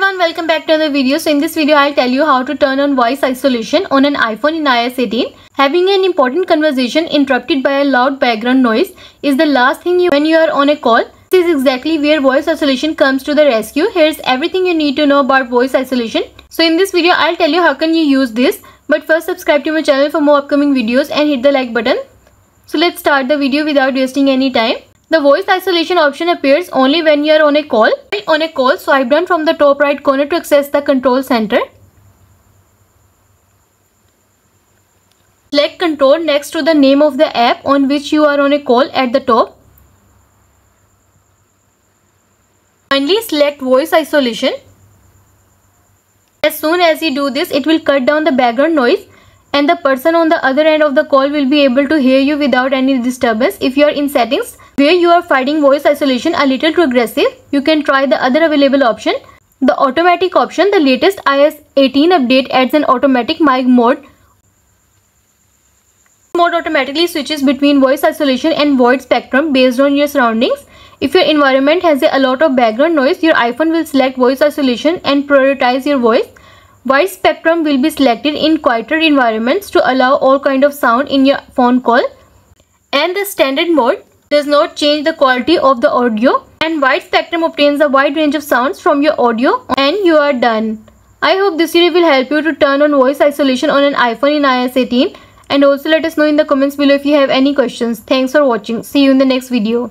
everyone, welcome back to another video. So in this video, I'll tell you how to turn on voice isolation on an iPhone in iOS 18. Having an important conversation interrupted by a loud background noise is the last thing you when you are on a call. This is exactly where voice isolation comes to the rescue. Here's everything you need to know about voice isolation. So in this video, I'll tell you how can you use this. But first subscribe to my channel for more upcoming videos and hit the like button. So let's start the video without wasting any time. The voice isolation option appears only when you are on a call. On a call, swipe down from the top right corner to access the control center. Select control next to the name of the app on which you are on a call at the top. Finally, select voice isolation. As soon as you do this, it will cut down the background noise and the person on the other end of the call will be able to hear you without any disturbance. If you are in settings where you are finding voice isolation a little too aggressive, you can try the other available option. The automatic option, the latest iOS 18 update adds an automatic mic mode. Mode automatically switches between voice isolation and wide spectrum based on your surroundings. If your environment has a lot of background noise, your iPhone will select voice isolation and prioritize your voice. Wide spectrum will be selected in quieter environments to allow all kind of sound in your phone call. And the standard mode does not change the quality of the audio and wide spectrum obtains a wide range of sounds from your audio and you are done. I hope this video will help you to turn on voice isolation on an iPhone in iOS 18 and also let us know in the comments below if you have any questions. Thanks for watching. See you in the next video.